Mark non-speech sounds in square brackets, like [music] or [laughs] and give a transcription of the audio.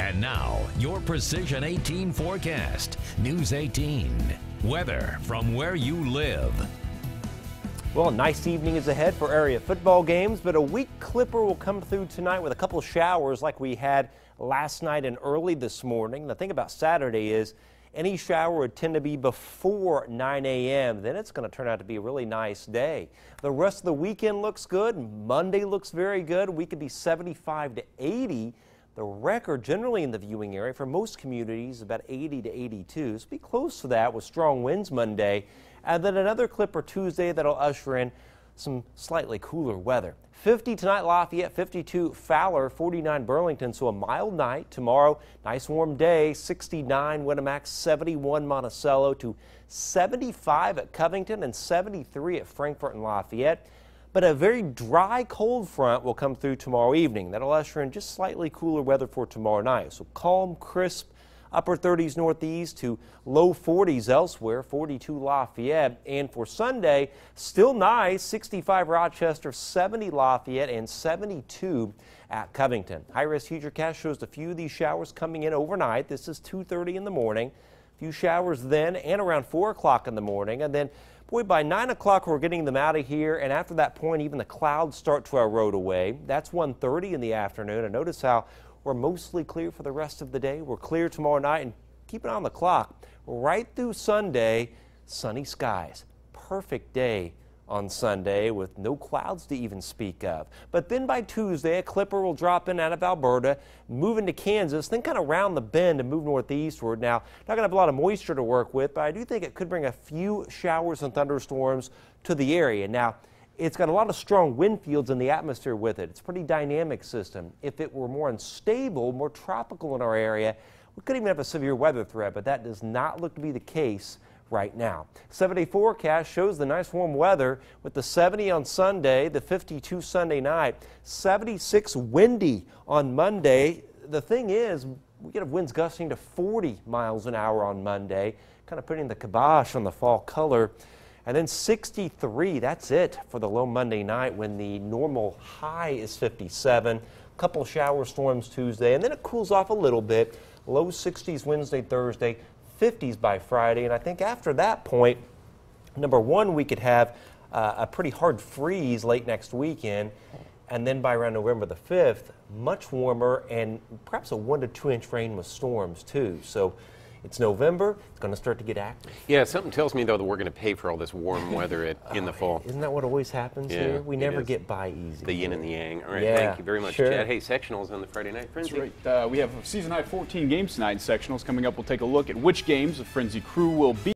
And now, your Precision 18 forecast. News 18. Weather from where you live. Well, a nice evening is ahead for area football games, but a weak clipper will come through tonight with a couple showers like we had last night and early this morning. The thing about Saturday is any shower would tend to be before 9 a.m. Then it's going to turn out to be a really nice day. The rest of the weekend looks good. Monday looks very good. We could be 75 to 80. The record generally in the viewing area for most communities about 80 to 82. So be close to that with strong winds Monday. And then another clipper Tuesday that'll usher in some slightly cooler weather. 50 tonight Lafayette, 52 Fowler, 49 Burlington, so a mild night. Tomorrow, nice warm day, 69 Winamac, 71 Monticello to 75 at Covington and 73 at Frankfort and Lafayette. But a very dry cold front will come through tomorrow evening. That'll usher in just slightly cooler weather for tomorrow night. So calm, crisp, upper 30s northeast to low 40s elsewhere, 42 Lafayette. And for Sunday, still nice, 65 Rochester, 70 Lafayette, and 72 at Covington. High risk futurecast shows a few of these showers coming in overnight. This is 2.30 in the morning. Few showers then and around 4 o'clock in the morning. And then Boy, by 9 o'clock, we're getting them out of here, and after that point, even the clouds start to erode away. That's 1.30 in the afternoon, and notice how we're mostly clear for the rest of the day. We're clear tomorrow night, and keep it on the clock. Right through Sunday, sunny skies. Perfect day on Sunday with no clouds to even speak of. But then by Tuesday, a clipper will drop in out of Alberta, move into Kansas, then kind of round the bend and move northeastward. Now, not going to have a lot of moisture to work with, but I do think it could bring a few showers and thunderstorms to the area. Now, it's got a lot of strong wind fields in the atmosphere with it. It's a pretty dynamic system. If it were more unstable, more tropical in our area, we could even have a severe weather threat, but that does not look to be the case right now. 7-day forecast shows the nice warm weather with the 70 on Sunday, the 52 Sunday night, 76 windy on Monday. The thing is, we get winds gusting to 40 miles an hour on Monday, kind of putting the kibosh on the fall color. And then 63, that's it for the low Monday night when the normal high is 57. A couple shower storms Tuesday, and then it cools off a little bit. Low 60s Wednesday, Thursday, 50s by Friday. And I think after that point, number one, we could have uh, a pretty hard freeze late next weekend. And then by around November the 5th, much warmer and perhaps a one to two inch rain with storms too. So it's November. It's going to start to get active. Yeah, something tells me though that we're going to pay for all this warm weather at, [laughs] in the fall. Isn't that what always happens Yeah, here? We never is. get by easy. The yin and the yang. All right, Yeah, thank you very much, sure. Chad. Hey, sectionals on the Friday night frenzy. That's right. Uh, we have season high 14 games tonight in sectionals. Coming up, we'll take a look at which games the Frenzy crew will be.